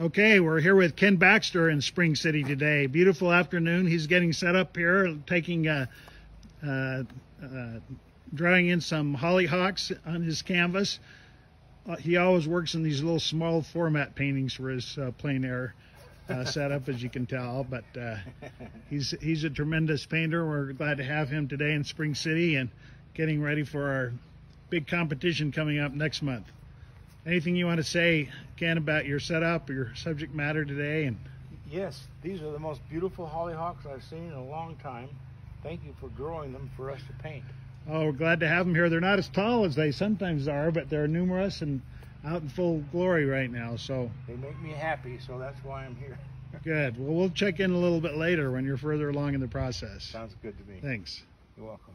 Okay, we're here with Ken Baxter in Spring City today. Beautiful afternoon. He's getting set up here, taking, uh, uh, uh, drawing in some hollyhocks on his canvas. Uh, he always works in these little small format paintings for his uh, plein air uh, setup, as you can tell. But uh, he's he's a tremendous painter. We're glad to have him today in Spring City and getting ready for our big competition coming up next month. Anything you want to say, Ken, about your setup, or your subject matter today? And Yes, these are the most beautiful hollyhocks I've seen in a long time. Thank you for growing them for us to paint. oh, we're glad to have them here. They're not as tall as they sometimes are, but they're numerous and out in full glory right now. So They make me happy, so that's why I'm here. good. Well, we'll check in a little bit later when you're further along in the process. Sounds good to me. Thanks. You're welcome.